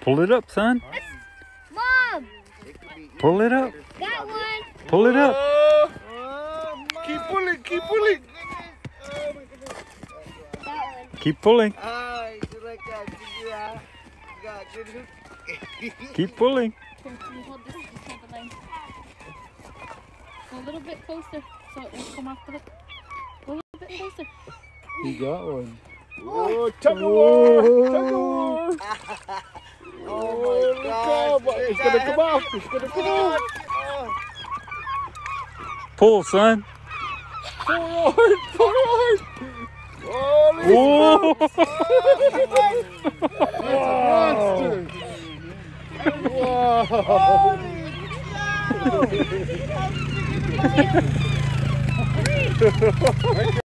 Pull it up, son. Mom, Pull it up. got one. Pull it up. Keep pulling, keep pulling. Got one. Keep pulling. Itu mereka juga. Enggak gini. Keep pulling. Here, can you hold this? Just hold the line. Go a little bit closer so it won't come off the hook. A little bit closer. He got one. Oh, tug of war, tug of war. Oh my oh, God! It's gonna come off. It's gonna come off. Pull, son. Pull hard. Pull hard. Whoa. Monster. Wow.